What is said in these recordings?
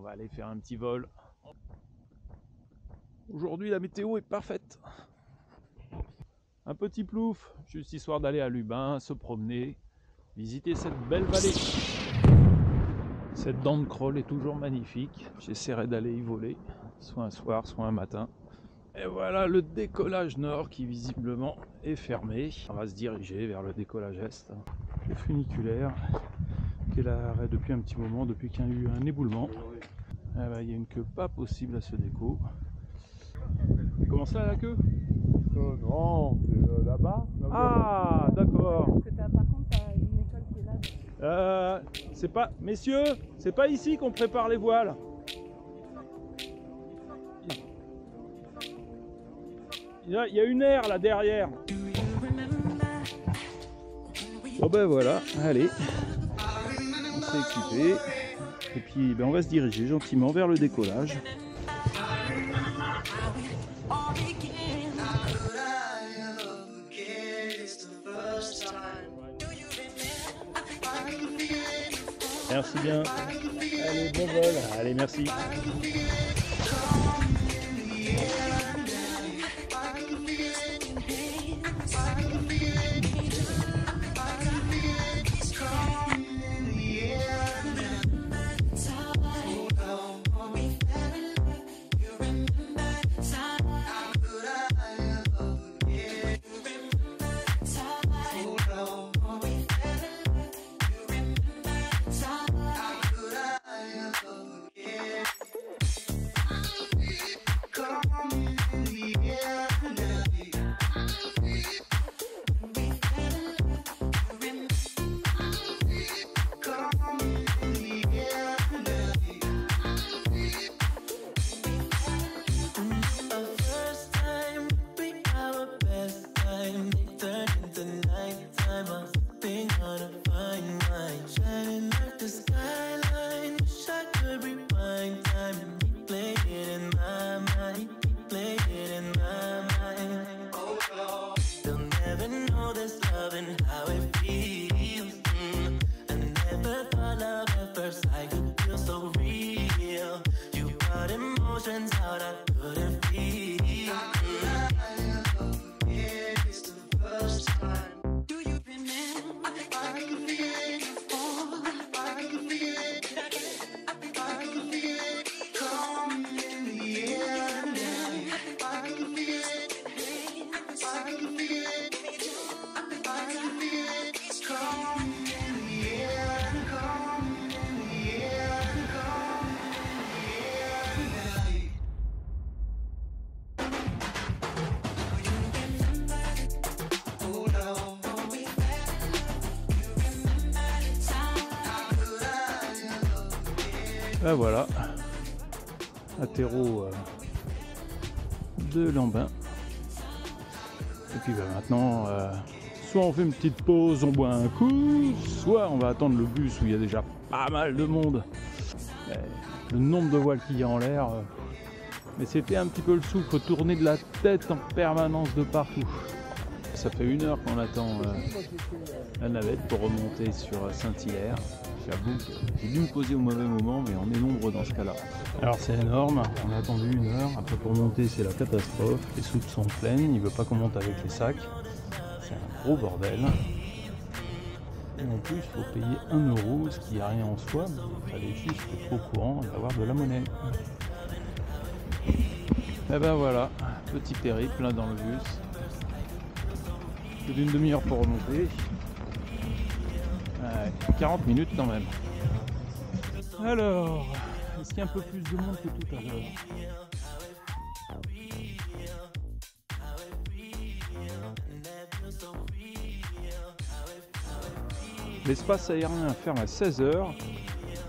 On va aller faire un petit vol. Aujourd'hui, la météo est parfaite. Un petit plouf, juste histoire d'aller à Lubin, se promener, visiter cette belle vallée. Cette dent de Kroll est toujours magnifique. J'essaierai d'aller y voler, soit un soir, soit un matin. Et voilà le décollage nord qui visiblement est fermé. On va se diriger vers le décollage est. Le funiculaire qui est là depuis un petit moment, depuis qu'il y a eu un éboulement. Ah bah, il y a une queue pas possible à ce déco. Comment ça la queue? Euh, non, c'est euh, là-bas. Ah d'accord. Parce que t'as, par contre, t'as une école qui est là. Euh, c'est pas, messieurs, c'est pas ici qu'on prépare les voiles. Il y a, il y a une aire là derrière. Bon ben voilà, allez, on s'est équipé et puis ben, on va se diriger gentiment vers le décollage. Merci bien. Allez, bon vol. Allez, merci. see. Ben voilà, atterro euh, de Lambin. Et puis ben maintenant, euh, soit on fait une petite pause, on boit un coup, soit on va attendre le bus où il y a déjà pas mal de monde. Euh, Le nombre de voiles qu'il y a en l'air, mais c'était un petit peu le souffle, tourner de la tête en permanence de partout. Ça fait une heure qu'on attend la navette pour remonter sur Saint-Hilaire. J'ai dû me poser au mauvais moment, mais on est nombreux dans ce cas-là. Alors c'est énorme, on a attendu une heure, après pour monter c'est la catastrophe, les soupes sont pleines, il veut pas qu'on monte avec les sacs, c'est un gros bordel. Et en plus il faut payer 1 euro, ce qui n'est rien en soi, mais il fallait juste être au courant et avoir de la monnaie. Et ben voilà, petit périple dans le bus. Plus d'une demi-heure pour remonter. Ouais, 40 minutes quand même. Alors, est-ce qu'il y a un peu plus de monde que tout à l'heure L'espace aérien ferme à 16h.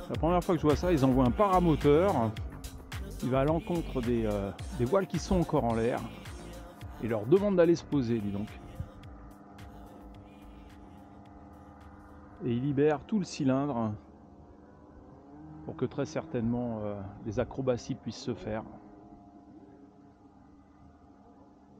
La première fois que je vois ça, ils envoient un paramoteur. Il va à l'encontre des, euh, des voiles qui sont encore en l'air. Et leur demande d'aller se poser, dis donc. Et il libère tout le cylindre pour que très certainement euh, les acrobaties puissent se faire.